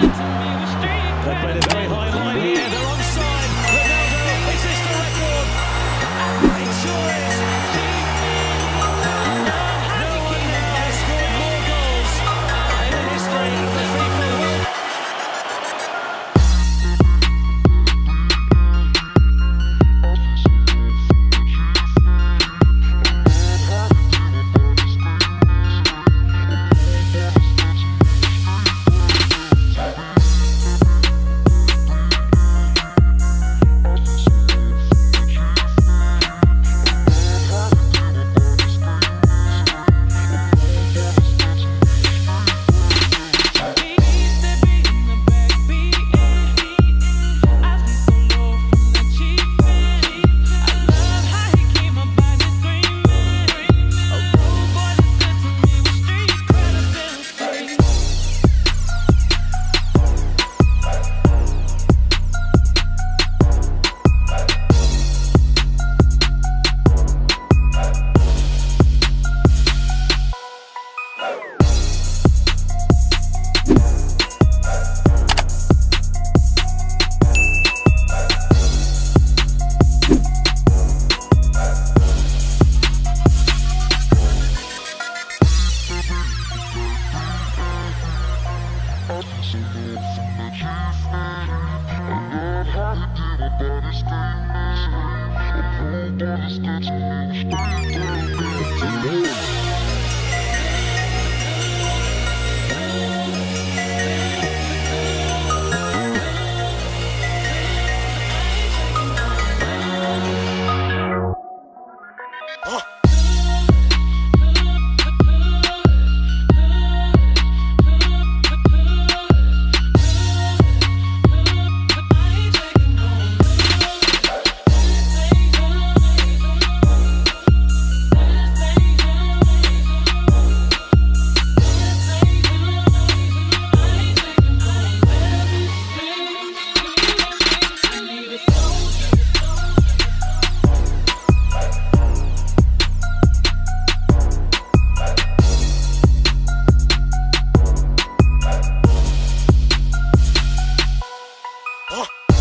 They've played. Stay, stay, stay, stay, van de stay, Oh.